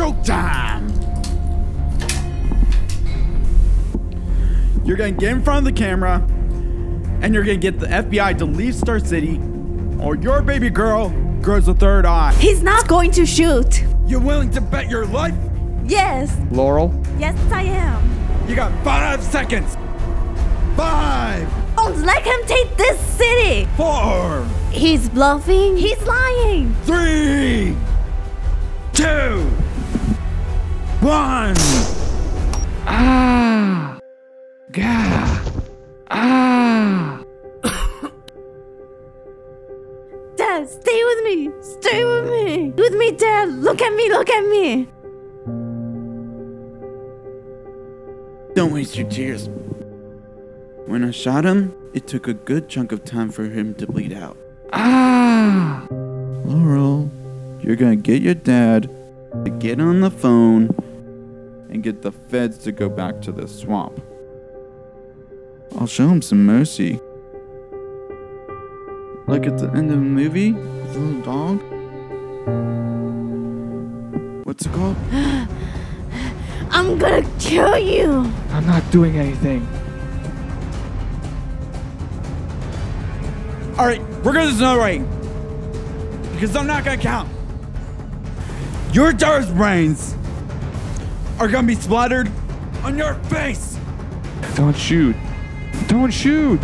showtime! You're gonna get in front of the camera, and you're gonna get the FBI to leave Star City, or your baby girl grows a third eye. He's not going to shoot. You're willing to bet your life? Yes. Laurel? Yes, I am. You got five seconds. Five, Don't let him take this city. four, He's bluffing. He's lying. three, one. Ah! Gah! Ah! Dad, stay with me. Stay with me. With me, Dad. Look at me. Look at me. Don't waste your tears. When I shot him, it took a good chunk of time for him to bleed out. Ah! Laurel, you're gonna get your dad to get on the phone and get the feds to go back to the swamp. I'll show him some mercy. Like at the end of the movie with the little dog. What's it called? I'm gonna kill you. I'm not doing anything. Alright, we're gonna do this another way. Because I'm not gonna count. Your daughter's brains are gonna be splattered on your face. Don't shoot. Don't shoot!